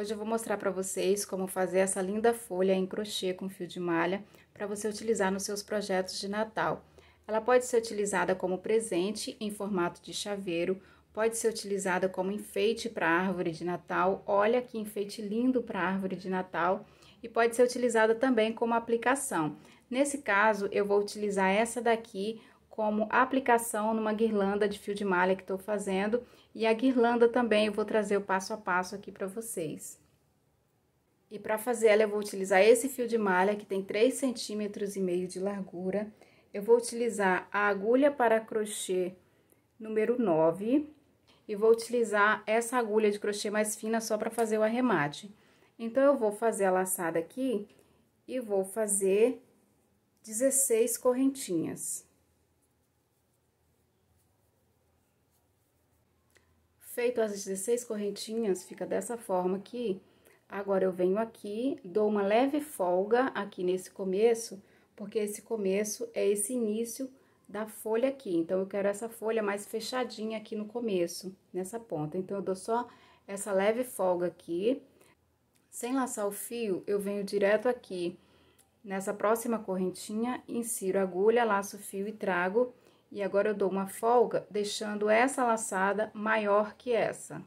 Hoje eu vou mostrar para vocês como fazer essa linda folha em crochê com fio de malha para você utilizar nos seus projetos de Natal. Ela pode ser utilizada como presente em formato de chaveiro, pode ser utilizada como enfeite para árvore de Natal. Olha que enfeite lindo para árvore de Natal! E pode ser utilizada também como aplicação. Nesse caso, eu vou utilizar essa daqui como aplicação numa guirlanda de fio de malha que estou fazendo. E a guirlanda também eu vou trazer o passo a passo aqui para vocês. E para fazer ela, eu vou utilizar esse fio de malha, que tem 3 centímetros e meio de largura. Eu vou utilizar a agulha para crochê número 9. E vou utilizar essa agulha de crochê mais fina só para fazer o arremate. Então, eu vou fazer a laçada aqui e vou fazer 16 correntinhas. Feito as 16 correntinhas, fica dessa forma aqui. Agora, eu venho aqui, dou uma leve folga aqui nesse começo, porque esse começo é esse início da folha aqui. Então, eu quero essa folha mais fechadinha aqui no começo, nessa ponta. Então, eu dou só essa leve folga aqui. Sem laçar o fio, eu venho direto aqui nessa próxima correntinha, insiro agulha, laço fio e trago e agora, eu dou uma folga, deixando essa laçada maior que essa.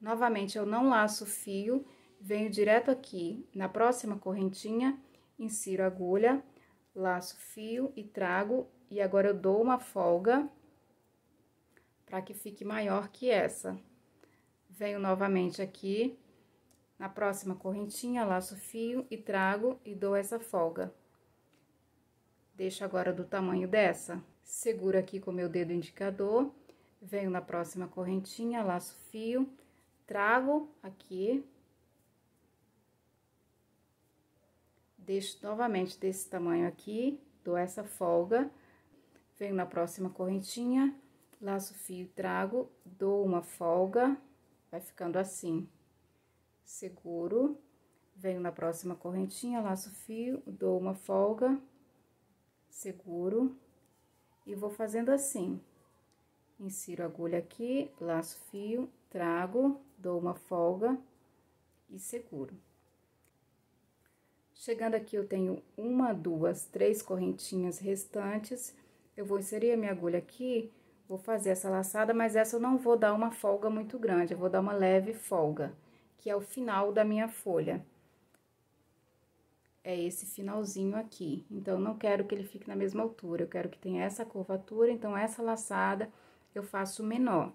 Novamente, eu não laço o fio, venho direto aqui na próxima correntinha, insiro agulha, laço fio e trago, e agora eu dou uma folga para que fique maior que essa. Venho novamente aqui, na próxima correntinha, laço fio e trago e dou essa folga. Deixo agora do tamanho dessa. Seguro aqui com meu dedo indicador, venho na próxima correntinha, laço fio, trago aqui, deixo novamente desse tamanho aqui, dou essa folga, venho na próxima correntinha, laço fio, trago, dou uma folga, vai ficando assim, seguro, venho na próxima correntinha, laço fio, dou uma folga, seguro, e vou fazendo assim. Insiro a agulha aqui, laço fio, trago, dou uma folga e seguro. Chegando aqui, eu tenho uma, duas, três correntinhas restantes. Eu vou inserir a minha agulha aqui, vou fazer essa laçada, mas essa eu não vou dar uma folga muito grande, eu vou dar uma leve folga, que é o final da minha folha é esse finalzinho aqui. Então, não quero que ele fique na mesma altura, eu quero que tenha essa curvatura, então, essa laçada eu faço menor.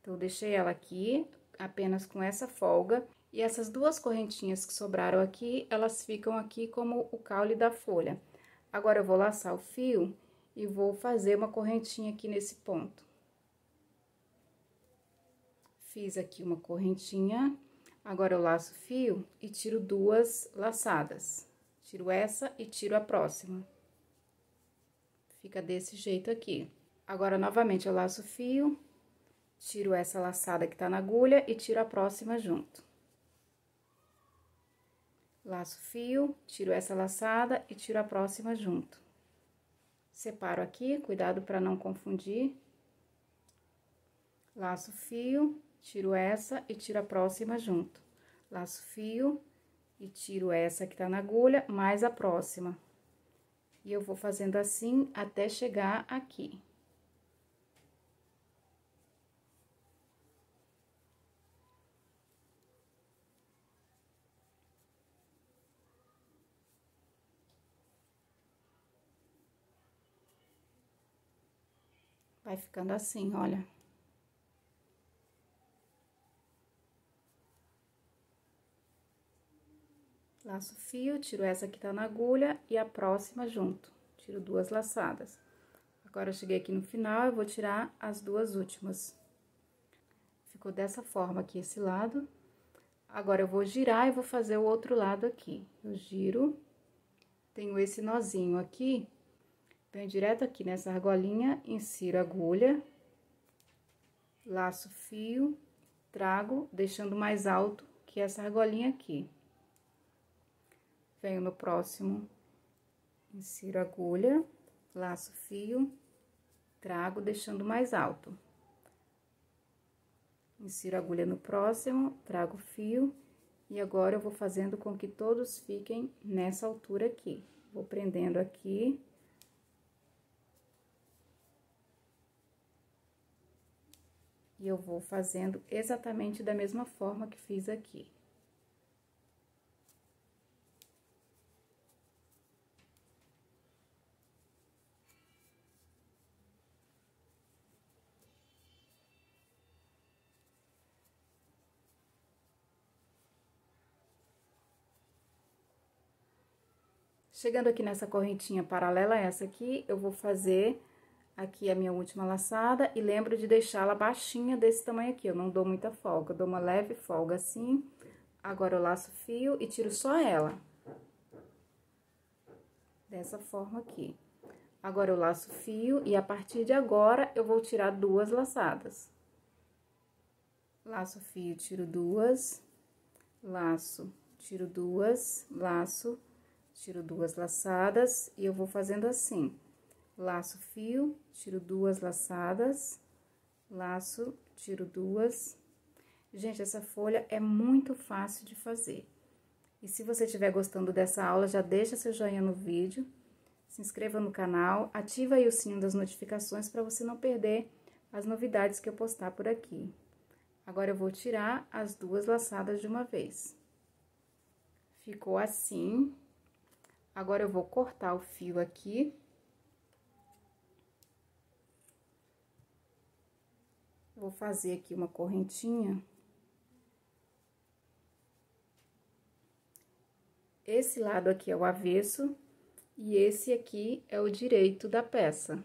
Então, deixei ela aqui, apenas com essa folga, e essas duas correntinhas que sobraram aqui, elas ficam aqui como o caule da folha. Agora, eu vou laçar o fio e vou fazer uma correntinha aqui nesse ponto. Fiz aqui uma correntinha, agora eu laço o fio e tiro duas laçadas. Tiro essa e tiro a próxima. Fica desse jeito aqui. Agora, novamente, eu laço o fio, tiro essa laçada que tá na agulha e tiro a próxima junto. Laço o fio, tiro essa laçada e tiro a próxima junto. Separo aqui, cuidado para não confundir. Laço o fio, tiro essa e tiro a próxima junto. Laço o fio, e tiro essa que tá na agulha, mais a próxima. E eu vou fazendo assim até chegar aqui. Vai ficando assim, olha. Laço fio, tiro essa que tá na agulha e a próxima junto. Tiro duas laçadas. Agora, eu cheguei aqui no final, eu vou tirar as duas últimas. Ficou dessa forma aqui esse lado. Agora, eu vou girar e vou fazer o outro lado aqui. Eu giro, tenho esse nozinho aqui, venho direto aqui nessa argolinha, insiro agulha, laço fio, trago, deixando mais alto que essa argolinha aqui venho no próximo, insiro agulha, laço fio, trago deixando mais alto. Insiro agulha no próximo, trago fio E agora, eu vou fazendo com que todos fiquem nessa altura aqui. Vou prendendo aqui. E eu vou fazendo exatamente da mesma forma que fiz aqui. Chegando aqui nessa correntinha paralela a essa aqui, eu vou fazer aqui a minha última laçada e lembro de deixá-la baixinha desse tamanho aqui, eu não dou muita folga, eu dou uma leve folga assim. Agora eu laço o fio e tiro só ela. Dessa forma aqui. Agora eu laço o fio e a partir de agora eu vou tirar duas laçadas. Laço o fio, tiro duas, laço, tiro duas, laço, tiro duas laçadas e eu vou fazendo assim. Laço fio, tiro duas laçadas, laço, tiro duas. Gente, essa folha é muito fácil de fazer. E se você estiver gostando dessa aula, já deixa seu joinha no vídeo, se inscreva no canal, ativa aí o sininho das notificações para você não perder as novidades que eu postar por aqui. Agora, eu vou tirar as duas laçadas de uma vez. Ficou assim, Agora, eu vou cortar o fio aqui. Vou fazer aqui uma correntinha. Esse lado aqui é o avesso e esse aqui é o direito da peça.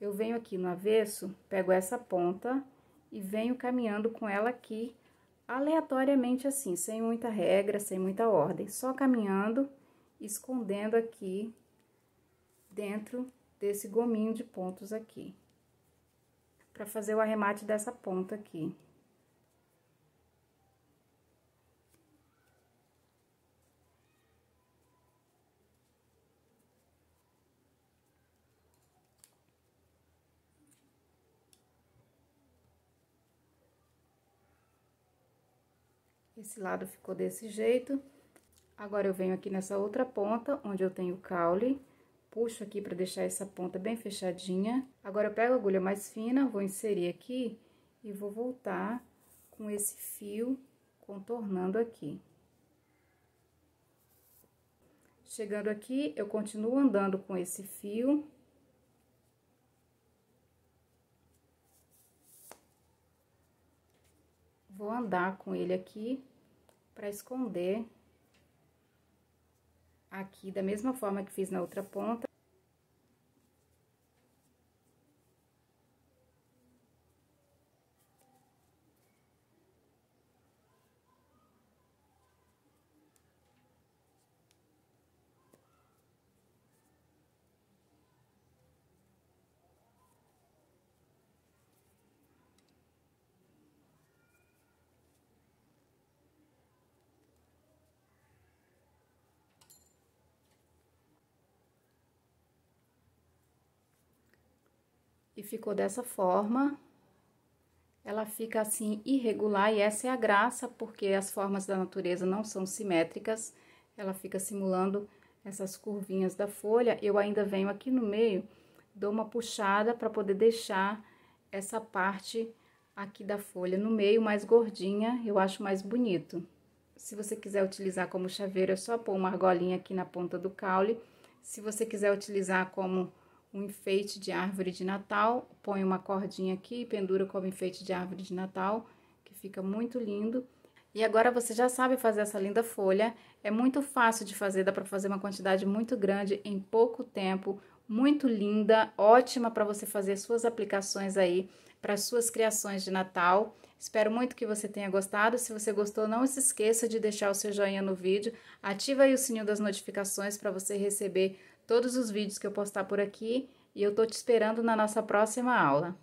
Eu venho aqui no avesso, pego essa ponta e venho caminhando com ela aqui aleatoriamente assim, sem muita regra, sem muita ordem, só caminhando escondendo aqui dentro desse gominho de pontos aqui. Para fazer o arremate dessa ponta aqui. Esse lado ficou desse jeito. Agora, eu venho aqui nessa outra ponta, onde eu tenho o caule, puxo aqui para deixar essa ponta bem fechadinha. Agora, eu pego a agulha mais fina, vou inserir aqui e vou voltar com esse fio contornando aqui. Chegando aqui, eu continuo andando com esse fio. Vou andar com ele aqui para esconder aqui da mesma forma que fiz na outra ponta. E ficou dessa forma. Ela fica assim irregular e essa é a graça, porque as formas da natureza não são simétricas. Ela fica simulando essas curvinhas da folha. Eu ainda venho aqui no meio, dou uma puxada para poder deixar essa parte aqui da folha no meio mais gordinha, eu acho mais bonito. Se você quiser utilizar como chaveiro, é só pôr uma argolinha aqui na ponta do caule. Se você quiser utilizar como um enfeite de árvore de Natal, põe uma cordinha aqui e pendura como enfeite de árvore de Natal, que fica muito lindo. E agora você já sabe fazer essa linda folha, é muito fácil de fazer, dá para fazer uma quantidade muito grande em pouco tempo, muito linda, ótima para você fazer suas aplicações aí para suas criações de Natal. Espero muito que você tenha gostado. Se você gostou, não se esqueça de deixar o seu joinha no vídeo, ativa aí o sininho das notificações para você receber todos os vídeos que eu postar por aqui e eu tô te esperando na nossa próxima aula.